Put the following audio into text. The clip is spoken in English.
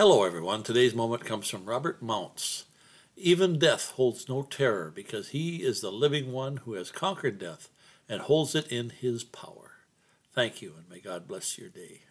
Hello, everyone. Today's moment comes from Robert Mounce. Even death holds no terror because he is the living one who has conquered death and holds it in his power. Thank you, and may God bless your day.